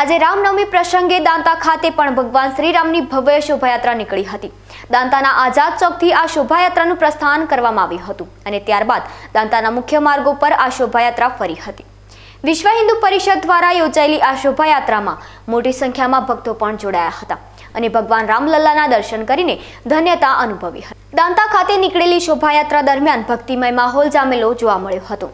આજે રામનવમી પ્રસંગે દાંતા ખાતે પણ ભગવાન શ્રીરામની ભવ્ય શોભાયાત્રા નીકળી હતી. દાંતાના આઝાદ ચોકથી આ શોભાયાત્રાનું પ્રસ્થાન કરવામાં આવ્યું હતું અને ત્યારબાદ દાંતાના મુખ્ય માર્ગો પર આ શોભાયાત્રા ફરી હતી. વિશ્વ હિન્દુ પરિષદ દ્વારા યોજાયેલી આ શોભાયાત્રામાં મોટી સંખ્યામાં ભક્તો પણ જોડાયા હતા અને ભગવાન રામલલ્લાના દર્શન કરીને ધન્યતા અનુભવી હતી. દાંતા ખાતે નીકળેલી શોભાયાત્રા દરમિયાન ભક્તિમય માહોલ જામેલો જોવા મળ્યો હતો.